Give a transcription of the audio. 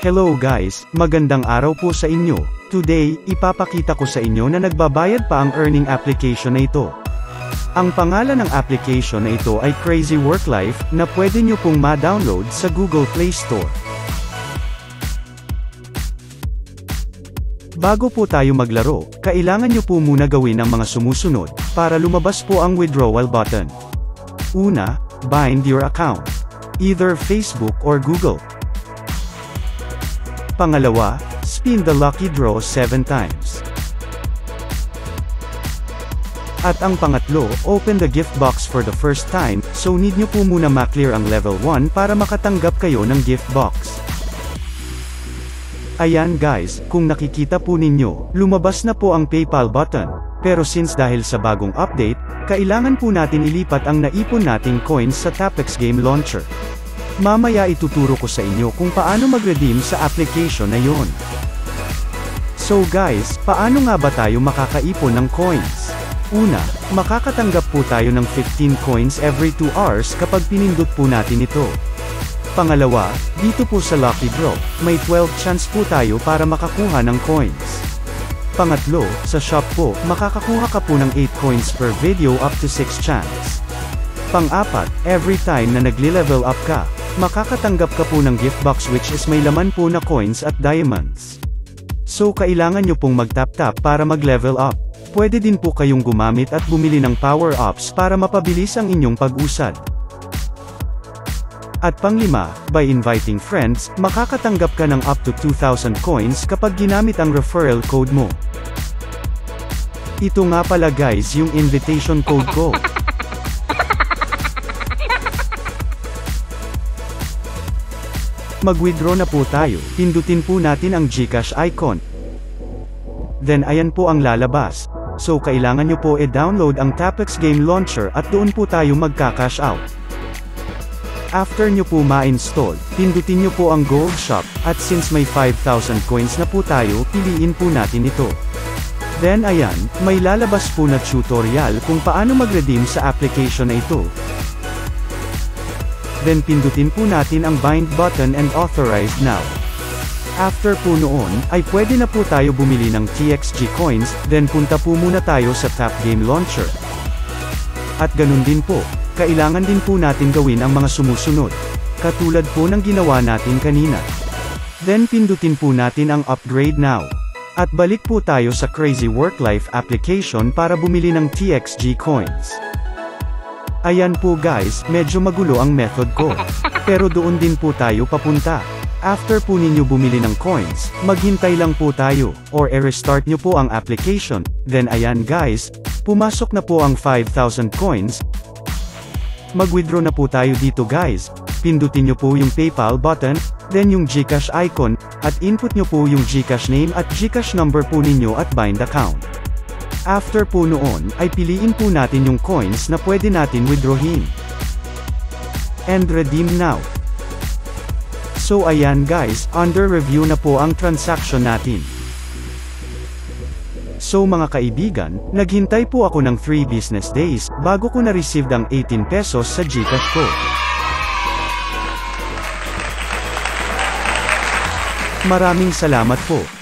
Hello guys, magandang araw po sa inyo. Today, ipapakita ko sa inyo na nagbabayad pa ang earning application na ito. Ang pangalan ng application na ito ay Crazy Work Life, na pwede nyo pong ma-download sa Google Play Store. Bago po tayo maglaro, kailangan nyo po muna gawin ang mga sumusunod, para lumabas po ang withdrawal button. Una, bind your account. Either Facebook or Google. Pangalawa, spin the lucky draw 7 times. At ang pangatlo, open the gift box for the first time, so need nyo po muna ma-clear ang level 1 para makatanggap kayo ng gift box. Ayan guys, kung nakikita po ninyo, lumabas na po ang PayPal button. Pero since dahil sa bagong update, kailangan po natin ilipat ang naipon nating coins sa Tapex Game Launcher. Mamaya ituturo ko sa inyo kung paano mag-redeem sa application na yon. So guys, paano nga ba tayo makakaipon ng coins? Una, makakatanggap po tayo ng 15 coins every 2 hours kapag pinindot po natin ito. Pangalawa, dito po sa Lucky Draw, may 12 chance po tayo para makakuha ng coins. Pangatlo, sa shop po, makakakuha ka po ng 8 coins per video up to 6 chance. Pang-apat, every time na nagli-level up ka, Makakatanggap ka po ng gift box which is may laman po na coins at diamonds. So kailangan nyo pong mag-tap-tap para mag-level up. Pwede din po kayong gumamit at bumili ng power-ups para mapabilis ang inyong pag-usad. At panglima, by inviting friends, makakatanggap ka ng up to 2,000 coins kapag ginamit ang referral code mo. Ito nga pala guys yung invitation code ko. Mag-withdraw na po tayo, pindutin po natin ang Gcash icon. Then ayan po ang lalabas. So kailangan nyo po e-download ang Tapex Game Launcher at doon po tayo magka-cash out. After nyo po ma-install, pindutin nyo po ang Gold Shop, at since may 5,000 coins na po tayo, piliin po natin ito. Then ayan, may lalabas po na tutorial kung paano mag-redeem sa application na ito. Then pindutin po natin ang bind button and authorize now. After po noon, ay pwede na po tayo bumili ng TXG coins, then punta po muna tayo sa Tap Game Launcher. At ganun din po, kailangan din po natin gawin ang mga sumusunod. Katulad po ng ginawa natin kanina. Then pindutin po natin ang Upgrade Now. At balik po tayo sa Crazy Work Life application para bumili ng TXG coins. Ayan po guys, medyo magulo ang method ko. Pero doon din po tayo papunta. After po ninyo bumili ng coins, maghintay lang po tayo, or e-restart nyo po ang application, then ayan guys, pumasok na po ang 5,000 coins. Mag-withdraw na po tayo dito guys, pindutin nyo po yung PayPal button, then yung Gcash icon, at input nyo po yung Gcash name at Gcash number po ninyo at bind account. After po noon, ay piliin po natin yung coins na pwede natin withdrawin. And redeem now. So ayan guys, under review na po ang transaction natin. So mga kaibigan, naghintay po ako ng 3 business days, bago ko na-receive ang 18 pesos sa Gcash ko. Maraming salamat po.